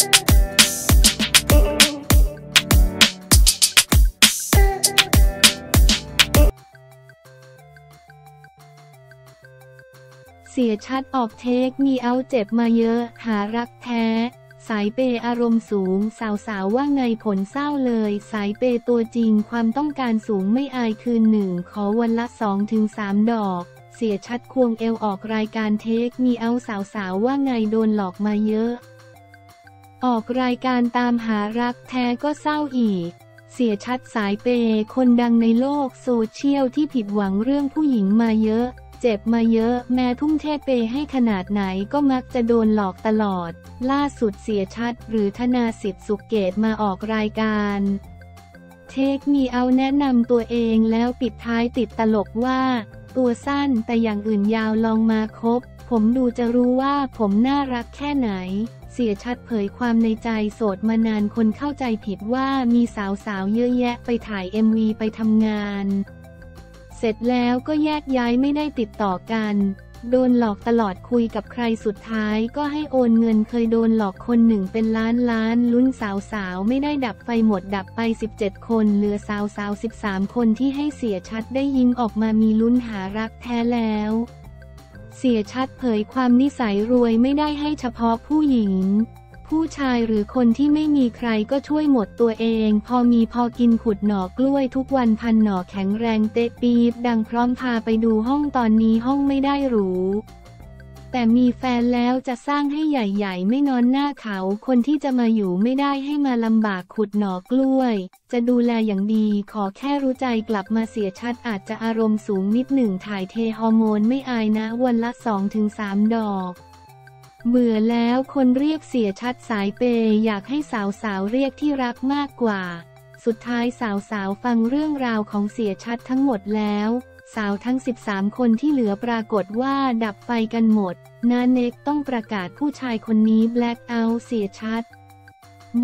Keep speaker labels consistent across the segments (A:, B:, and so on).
A: เสียชัดออกเทคมีเอาเจ็บมาเยอะ หารักแท้ สายเปยอารมณ์สูง สาวๆว่าไงผลเศร้าเลย สายเปยตัวจริงความต้องการสูงไม่อายคืนหนึ่ง ขอวันละสองถึงสามดอก เสียชัดควงเอวออกรายการเทคมีเอาสาวๆว่าไงโดนหลอกมาเยอะ ออกรายการตามหารักแท้ก็เศร้าอีก เสียชัดสายเปย์คนดังในโลกโซเชียลที่ผิดหวังเรื่องผู้หญิงมาเยอะ เจ็บมาเยอะแม้ทุ่มเทเปย์ให้ขนาดไหนก็มักจะโดนหลอกตลอด ล่าสุดเสียชัดหรือธนาสิทธิ์สุขเกตมาออกรายการเทคมีเอาแนะนำตัวเองแล้วปิดท้ายติดตลกว่า ตัวสั้นแต่อย่างอื่นยาวลองมาคบ ผมดูจะรู้ว่าผมน่ารักแค่ไหน สียชัดเผยความในใจโสดมานานคนเข้าใจผิดว่ามีสาวๆเยอะแยะไปถ่าย MV ไปทำงาน เสร็จแล้วก็แยกย้ายไม่ได้ติดต่อกัน โดนหลอกตลอดคุยกับใครสุดท้ายก็ให้โอนเงินเคยโดนหลอกคนหนึ่งเป็นล้านล้านลุ้นสาวสาวไม่ได้ดับไฟหมดดับไป 17 คน เหลือสาวสาว13 คนที่ให้เสียชัดได้ยิงออกมามีลุ้นหารักแท้แล้ว เสียชัดเผยความนิสัยรวยไม่ได้ให้เฉพาะผู้หญิง ผู้ชายหรือคนที่ไม่มีใครก็ช่วยหมดตัวเอง พอมีพอกินขุดหน่อกล้วยทุกวันพันหน่อแข็งแรงเตะปีบดังพร้อมพาไปดูห้องตอนนี้ห้องไม่ได้หรู แต่มีแฟนแล้วจะสร้างให้ใหญ่ๆ ไม่นอนหน้าเขา คนที่จะมาอยู่ไม่ได้ให้มาลำบากขุดหนอกล้วย จะดูแลอย่างดีขอแค่รู้ใจกลับมาเสียชัดอาจจะอารมณ์สูงนิดหนึ่งถ่ายเทฮอร์โมนไม่อายนะวันละ 2-3 ดอกเบื่อแล้วคนเรียกเสียชัดสายเปย์อยากให้สาวๆเรียกที่รักมากกว่า สุดท้ายสาวๆฟังเรื่องราวของเสียชัดทั้งหมดแล้ว สาวทั้ง 13 คนที่เหลือปรากฏว่าดับไฟกันหมด นาเน็กต้องประกาศผู้ชายคนนี้แบล็คเอาท์เสียชัด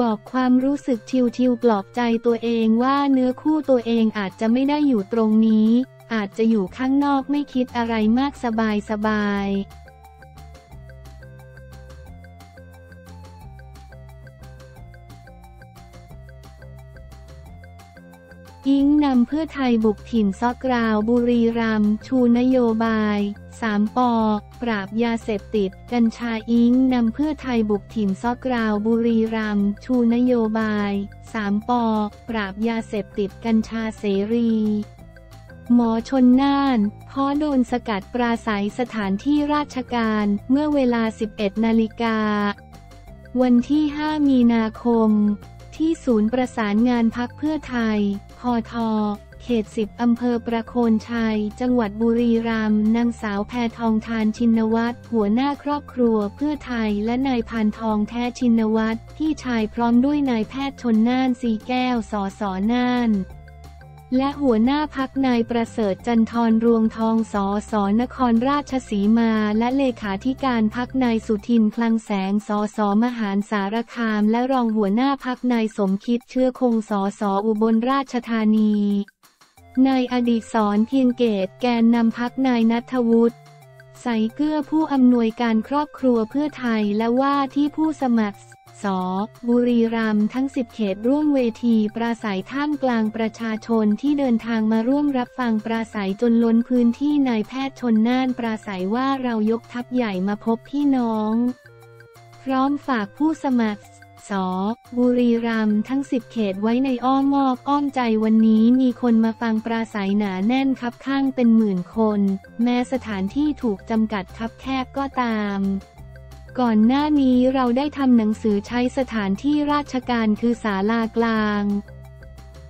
A: บอกความรู้สึกทิวทิวปลอบใจตัวเองว่าเนื้อคู่ตัวเองอาจจะไม่ได้อยู่ตรงนี้ อาจจะอยู่ข้างนอกไม่คิดอะไรมากสบายสบาย อิงนำเพื่อไทยบุกถิ่นซอกราวบุรีรัมย์ชูนโยบาย 3ปอปราบยาเสพติด กัญชาอิงนำเพื่อไทยบุกถิ่นซอกราวบุรีรัมย์ชูนโยบาย 3ปอปราบยาเสพติดกัญชาเสรีหมอชนน่านพ่อโดนสกัดปราศัยสถานที่ราชการเมื่อเวลา 11 นาฬิกา วันที่ 5 มีนาคม ที่ศูนย์ประสานงานพักเพื่อไทย พอทอเขตสิบอำเภอประโคนชัย จังหวัดบุรีรัมย์นางสาวแพทองทานชินวัตรหัวหน้าครอบครัวเพื่อไทยและนายพานทองแท้ชินวัตรพี่ชายพร้อมด้วยนายแพทย์ชนน่านสีแก้วสอสอน่าน และหัวหน้าพักนายประเสริฐจันทรรวงทองสอสอนครราชสีมา และเลขาธิการพักนายสุทินคลังแสงสอสอมหารสารคาม และรองหัวหน้าพักนายสมคิดเชื้อคงสอสออุบลราชธานีนายอดีศรเพียงเกตแกนนำพักนายนัทวุฒิใสเกื้อผู้อำนวยการครอบครัวเพื่อไทยและว่าที่ผู้สมัคร ส บุรีรัมย์ทั้ง 10 เขตร่วมเวทีปราศัยท่ามกลางประชาชนที่เดินทางมาร่วมรับฟังปราศัยจนล้นพื้นที่นายแพทย์ชนน่านปราศัยว่าเรายกทัพใหญ่มาพบพี่น้อง พร้อมฝากผู้สมัครส บุรีรัมย์ทั้ง 10 เขตไว้ในอ้อมอกอ้อมใจวันนี้มีคนมาฟังปราศัยหนาแน่นคับข้างเป็นหมื่นคน แม้สถานที่ถูกจำกัดคับแคบก็ตาม ก่อนหน้านี้เราได้ทำหนังสือใช้สถานที่ราชการคือศาลากลาง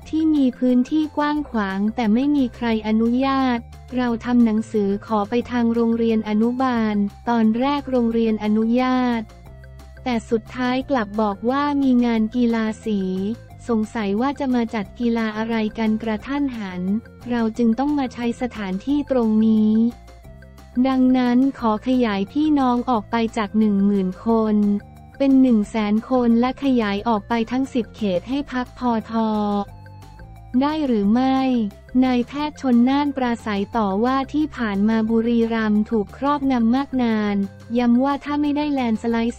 A: ที่มีพื้นที่กว้างขวางแต่ไม่มีใครอนุญาต เราทำหนังสือขอไปทางโรงเรียนอนุบาล ตอนแรกโรงเรียนอนุญาต แต่สุดท้ายกลับบอกว่ามีงานกีฬาสีสงสัยว่าจะมาจัดกีฬาอะไรกันกระท่านหัน เราจึงต้องมาใช้สถานที่ตรงนี้ ดังนั้นขอขยายพี่น้องออกไปจากหนึ่งหมื่นคน เป็นหนึ่งแสนคนและขยายออกไปทั้งสิบเขตให้พักพอทอได้หรือไม่ นายแพทย์ชนน่านปราศัยต่อว่าที่ผ่านมาบุรีรัมย์ถูกครอบงำมากนาน ย้ำว่าถ้าไม่ได้แลนสไลด์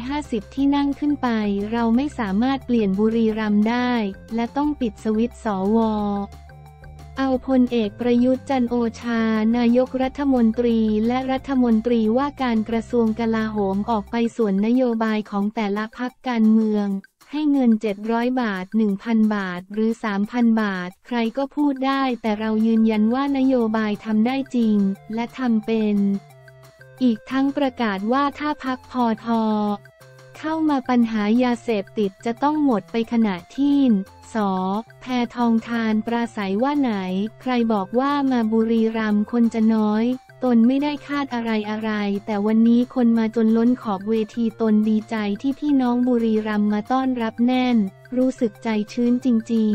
A: 250 ที่นั่งขึ้นไป เราไม่สามารถเปลี่ยนบุรีรัมย์ได้ และต้องปิดสวิตช์สว เอาพลเอกประยุทธ์จันโอชา นายกรัฐมนตรีและรัฐมนตรีว่าการกระทรวงกลาโหมออกไปส่วนนโยบายของแต่ละพักการเมือง ให้เงิน 700 บาท 1,000 บาท หรือ 3,000 บาท ใครก็พูดได้ แต่เรายืนยันว่านโยบายทำได้จริง และทำเป็น อีกทั้งประกาศว่าถ้าพักพอทอ เข้ามาปัญหายาเสพติดจะต้องหมดไปขณะที่นสอแพทองทานปราศัยว่าไหน ใครบอกว่ามาบุรีรัมย์คนจะน้อย ตนไม่ได้คาดอะไรอะไร แต่วันนี้คนมาจนล้นขอบเวทีตนดีใจที่พี่น้องบุรีรัมมาต้อนรับแน่น รู้สึกใจชื้นจริง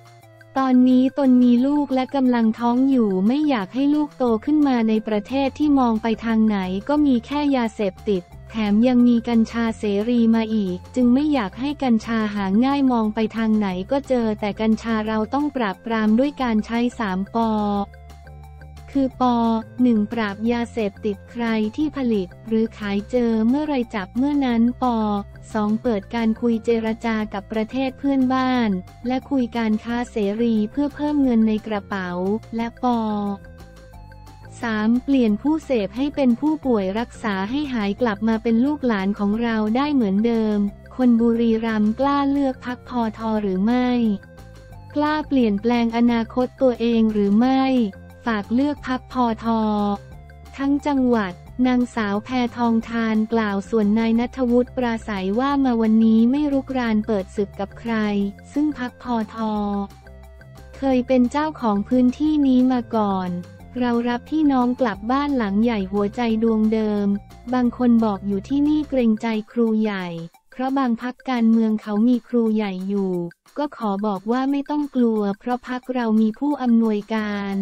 A: ๆตอนนี้ตนมีลูกและกำลังท้องอยู่ไม่อยากให้ลูกโตขึ้นมาในประเทศที่มองไปทางไหนก็มีแค่ยาเสพติด แถมยังมีกัญชาเสรีมาอีก จึงไม่อยากให้กัญชาหาง่ายมองไปทางไหนก็เจอแต่กัญชาเราต้องปราบปรามด้วยการใช้สามปอคือปอ 1. ปราบยาเสพติดใครที่ผลิต หรือขายเจอเมื่อไรจับเมื่อนั้นปอ 2. เปิดการคุยเจรจากับประเทศเพื่อนบ้าน และคุยการค้าเสรีเพื่อเพิ่มเงินในกระเป๋า และปอ 3. เปลี่ยนผู้เสพให้เป็นผู้ป่วยรักษาให้หายกลับมาเป็นลูกหลานของเราได้เหมือนเดิม คนบุรีรัมย์กล้าเลือกพักพอทอหรือไม่ กล้าเปลี่ยนแปลงอนาคตตัวเองหรือไม่ ฝากเลือกพักพอทอ ทั้งจังหวัดนางสาวแพทองทานกล่าวส่วนนายนัทวุฒิปราศัยว่ามาวันนี้ไม่รุกรานเปิดศึกกับใคร ซึ่งพักพอทอ เคยเป็นเจ้าของพื้นที่นี้มาก่อน เรารับพี่น้องกลับบ้านหลังใหญ่หัวใจดวงเดิม บางคนบอกอยู่ที่นี่เกรงใจครูใหญ่ เพราะบางพักการเมืองเขามีครูใหญ่อยู่ ก็ขอบอกว่าไม่ต้องกลัว เพราะพักเรามีผู้อำนวยการ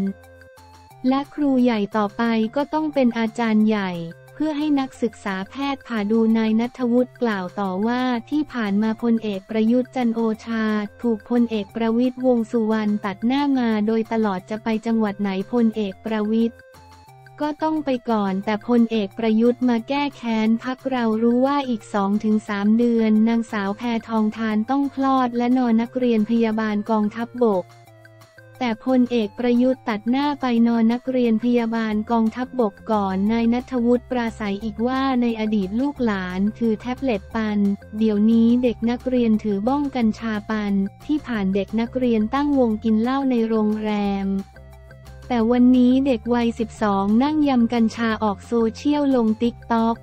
A: และครูใหญ่ต่อไปก็ต้องเป็นอาจารย์ใหญ่ พื่อให้นักศึกษาแพทย์ผ่าดูนายนัทวุฒิกล่าวต่อว่าที่ผ่านมาพลเอกประยุทธ์จันโอชา ถูกพลเอกประวิตยวงสุวรรณตัดหน้ามาโดยตลอดจะไปจังหวัดไหนพลเอกประวิตยก็ต้องไปก่อนแต่พลเอกประยุทธ์มาแก้แค้นพักเรารู้ว่าอีก 2-3 เดือน นางสาวแพทองทานต้องคลอดและนอนนักเรียนพยาบาลกองทัพบบก แต่พลเอกประยุทธ์ตัดหน้าไปนอนนักเรียนพยาบาลกองทัพบบกก่อน นายนัทวุฒิปราศัยอีกว่าในอดีตลูกหลานคือแท็บเล็ตปัน เดี๋ยวนี้เด็กนักเรียนถือบ้องกัญชาปัน ที่ผ่านเด็กนักเรียนตั้งวงกินเหล้าในโรงแรมแต่วันนี้เด็กวัย 12 นั่งยำกัญชาออกโซเชียลลงติ๊กต็อก